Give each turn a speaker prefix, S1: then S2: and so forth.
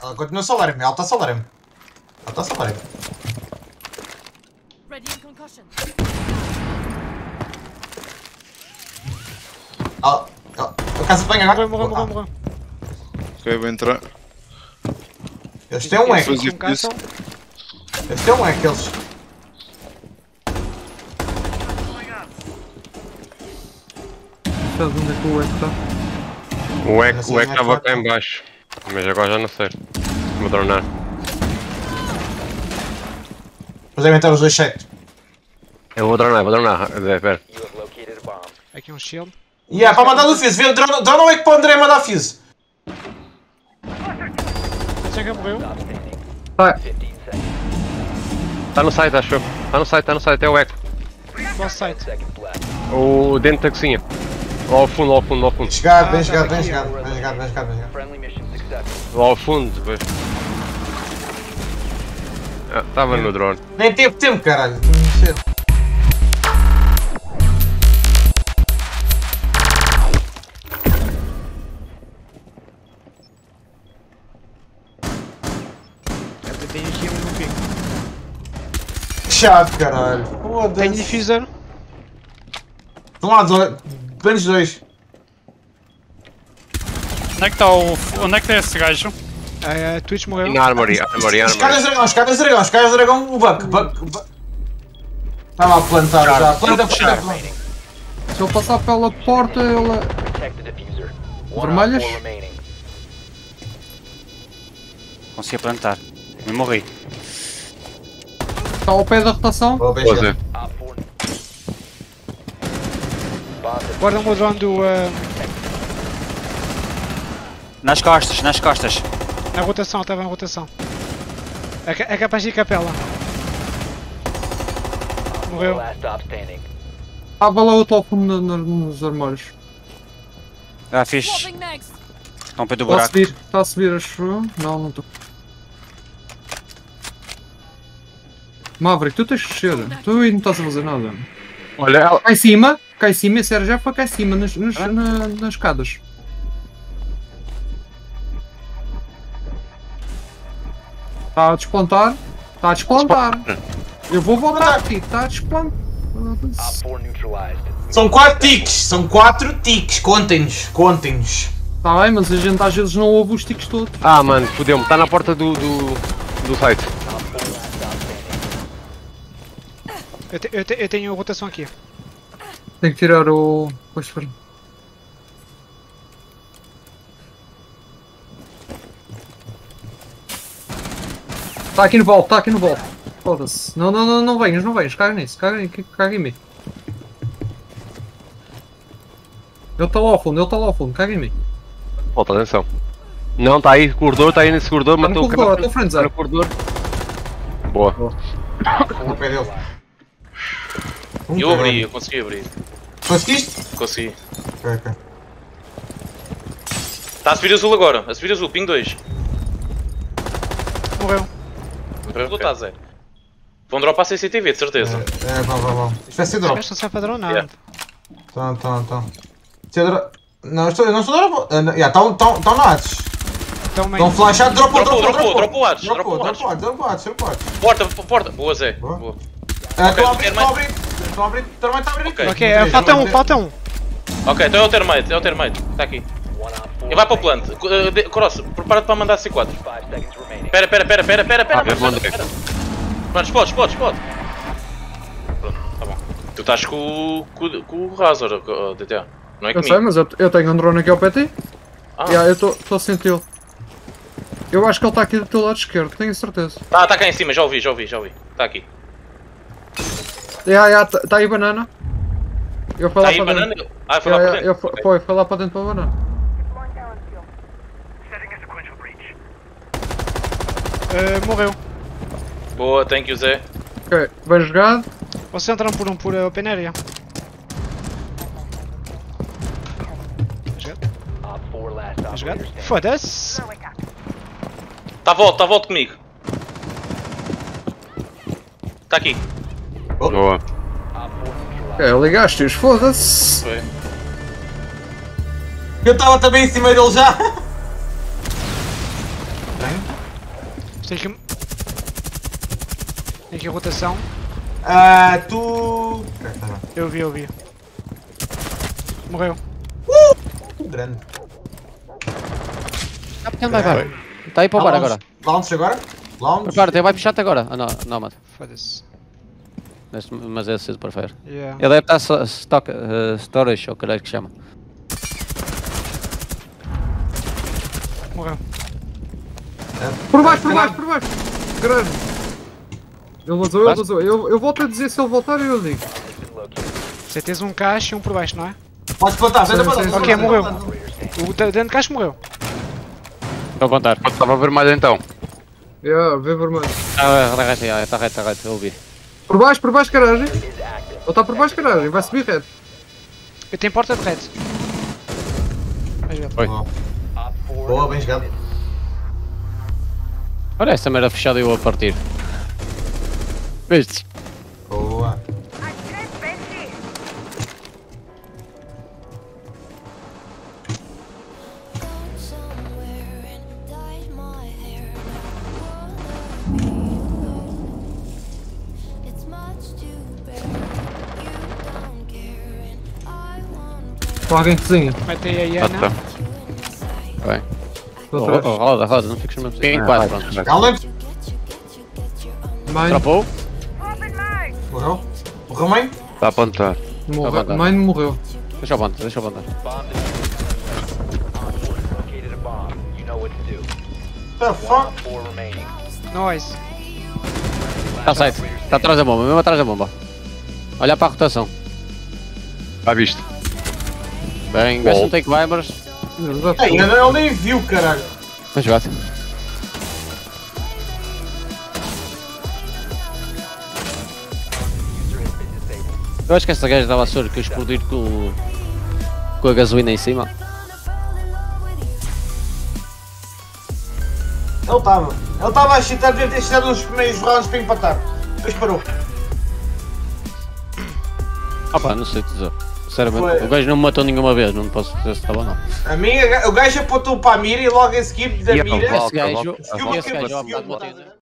S1: Ela continua a salvar-me, ela está a salvar-me. Ela está a A casa de banho agora.
S2: Morreu, morreu, morreu,
S1: Ah.
S3: Ok, vou entrar.
S1: Eles têm um eco. Eles têm um eco, eles.
S4: Sabes onde é que o eco está?
S5: O Eco,
S1: Essa
S5: o Eco
S1: é
S5: estava cá em baixo. Mas agora já não sei. Vou dronar.
S1: Devem estar os dois certos.
S5: Eu vou dronar, vou dronar. Zé, pera.
S2: Aqui um shield.
S1: E yeah, para mandar do fuse, vê, drona drona o eco para o André mandar
S2: é que morreu.
S4: Tá,
S5: Está no site, acho eu. Está no site, está no site, é o Eco.
S2: Boss site.
S5: O dentro da cozinha. Lá ao fundo, lá ao fundo, lá ao fundo.
S1: Chegado,
S2: Ah,
S1: bem
S2: tá
S1: chegado, bem
S2: aqui.
S1: chegado, bem chegado, bem chegado, bem chegado.
S6: Friendly mission successful.
S5: Lá ao fundo, depois. Estava no drone.
S1: Nem teve tempo, caralho.
S2: Tenho aqui um no pico.
S1: Chato, caralho.
S2: Tenho
S1: Foda-se.
S2: diffuser.
S1: De um lado. Menos dois.
S7: Onde é que está o. Onde é que está esse gajo?
S2: A Twitch morreu.
S5: Na Armory, Armory,
S1: Escadas
S5: Armory.
S1: dragão, escadas dragão, escadas dragão, o buck, buck, buck. Estava a plantar já, planta, planta, planta.
S4: se eu passar pela porta, ele. Vermelhas?
S8: Consegui plantar. Me morri.
S4: está ao pé da rotação.
S1: Boa, bem
S5: Boa,
S1: chegado.
S5: Zé.
S6: Op four. Bomb defused.
S2: Guarda um drone do. uh,
S8: Nas costas, nas costas.
S2: na rotação, estava em rotação. É, é capaz de ir capela. Morreu.
S4: Estava lá outro ao fundo na- na- nos armários.
S8: Ah,
S9: next.
S8: Estão pé do
S4: Está a
S8: buraco.
S4: subir, está a subir, acho. Não, não estou. Maverick, tu tens que descer. Tu aí não estás a fazer nada.
S5: Olha, ela.
S4: Em cima, cá em cima, esse era já foi cá em cima, nas, nas, na- nas escadas. Está a desplantar. Está a desplantar. Eu vou voltar aqui. Está a desplantar.
S1: São 4 tiques, são 4 tiques, contem-nos, contem-nos.
S4: Está bem, mas a gente às vezes não ouve os tiques todos.
S5: Ah, mano, fodeu-me. Está na porta do, do, do site.
S2: Eu, te- eu te- eu tenho rotação aqui.
S4: Tenho que tirar o. Pois espera. Está aqui no balde, está aqui no balde. Foda-se. Não, não, não, não venhas, não venhas. Caga nisso, caga, em- caga em mim. Ele está lá ao fundo, ele está lá ao fundo, caga em mim.
S5: Volta, atenção. Não, está aí, corredor, está aí nesse corredor,
S4: Está no
S5: matou o
S4: corredor,
S5: cara. Está no corredor. Boa.
S1: No pé dele. Um
S10: Eu abri, eu consegui abrir.
S1: Conseguiste?
S10: Consegui.
S1: Ok, ok.
S10: Está a subir azul agora. A subir azul, ping 2.
S2: Morreu.
S10: Para okay. Zé. Vão dropar CCTV, de certeza.
S1: É, é, vão, vão, vão. Isto vai ser drop.
S2: não servem para dronar.
S10: Yeah.
S1: Estão, estão, estão. Se é drop. Não, eu estou, eu não estou drop. Ah, não, yeah, Estão, estão, estão.
S2: Então.
S1: Estão flashados, dropou,
S10: Dropou,
S1: dropou,
S10: dropou,
S1: dropou.
S10: dropou
S1: Dropou,
S10: dropou
S1: dropou, dropou, dropou, dropou.
S10: Porta, porta. Boa,
S1: Estão a estão a. Estão a a.
S10: Ok.
S2: Ok,
S1: No
S2: é,
S1: três,
S2: falta
S1: no
S2: um,
S1: três.
S2: falta um.
S10: Ok, então é o termite, é o termite. Está aqui. Ele vai para o plant. Uh, de- Cross, prepara-te para mandar C4.
S6: Five seconds remaining.
S10: Espera, espera, espera, espera, espera, espera.
S5: Ah,
S10: mano, explode, explode, explode. Pronto, tá bom. Tu estás com, o- com, o- com o Razor, o DTA. Não é
S4: Eu sei,
S10: comigo.
S4: mas eu, eu tenho um drone aqui ao PT.
S10: Ah,
S4: Yeah, eu estou a sentir. Eu acho que ele está aqui do teu lado esquerdo, tenho certeza.
S10: tá, tá cá em cima, já ouvi, já ouvi, já ouvi. Está aqui.
S4: Yeah, yeah, tá, tá aí banana. Eu fui
S10: Está
S4: lá
S10: aí
S4: para
S10: banana?
S4: dentro.
S10: Ah, foi lá
S4: Yeah,
S10: para
S4: yeah,
S10: dentro.
S4: eu,
S10: Ok.
S4: foi, foi lá para dentro para a banana.
S2: Uh, morreu.
S10: Boa, thank you, Zé.
S4: Ok, bem jogado.
S2: Vocês entram por um por uh, open area. Tá jogado? Foda-se.
S10: À volta, à volta comigo. Está aqui.
S5: Boa.
S4: Ok, ligaste-os, foda-se.
S1: Eu estava também em cima dele já.
S2: Tem aqui. Tem aqui a rotação.
S1: Ah, tu.
S2: Eu vi, eu vi. Morreu.
S1: Grande.
S9: Ah, pequeno vai, vai. Está aí para o bar agora.
S1: Lounge agora? Lounge.
S9: Prepara-te, ele vai puxar-te agora. Ah, não, não, mano.
S2: Foda-se.
S9: Mas é cedo para fazer.
S2: Yeah.
S9: Ele deve estar stock, eh, storage, ou caralho que chama.
S2: Morreu.
S4: Por baixo, por baixo, por baixo. Grande. Ele vazou, ele vazou. Eu, eu volto a dizer se ele voltar eu digo.
S2: Você tens um caixa e um por baixo, não é?
S1: Podes plantar, plantar.
S4: sim.
S1: tenta
S2: Ok, morreu. O dentro do caixa morreu.
S9: Estou a contar.
S5: Estava vermelho então.
S4: Yeah, vê vermelho.
S9: Ah, está reto, está reto, está reto, eu ouvi.
S4: Por baixo, por baixo, garagem. Ele está por baixo, garagem. Vai subir reto.
S2: Eu tenho porta de.
S9: Oi.
S6: Op 4
S1: Boa, bem jogado.
S9: Olha essa merda fechada e eu a partir. Viste?
S4: Com alguém cozinha.
S2: Matei a
S5: Ah,
S2: Iana.
S5: tá.
S9: Bem.
S4: Estou
S9: Oh, oh, roda, roda, não fiques no mesmo sítio. Em 4, pronto.
S1: Galent.
S4: Mine,
S9: Tropou?
S1: Morreu. Morreu, mãe?
S5: Está a apontar.
S4: morreu.
S9: Tá tá.
S4: Mine morreu.
S9: Deixa eu apontar, deixa eu apontar.
S1: The fuck?
S6: Op 4 remaining.
S2: Nice.
S9: Está site, está atrás da bomba, mesmo atrás da bomba. Olha para a rotação.
S5: Já viste?
S9: Bem, não.
S4: Ele já
S1: Ei,
S4: foi.
S1: ainda ele nem viu, caralho.
S9: Mas jogado. Eu acho que essa gaja dava sorte que eu explodir com, com a gasolina em cima.
S1: Ele estava. Ele estava a chitar, devia ter chitado nos primeiros rounds para empatar. Depois parou.
S9: Opa, não sei dizer. Sinceramente,
S1: Foi.
S9: o gajo não me matou nenhuma vez, não posso dizer se estava ou não.
S1: A minha, o gajo apontou para a mira e logo a seguir da
S5: a
S1: mira.
S9: Esse gajo,
S5: volta,
S1: Seguiu
S9: esse
S1: volta,
S9: gajo,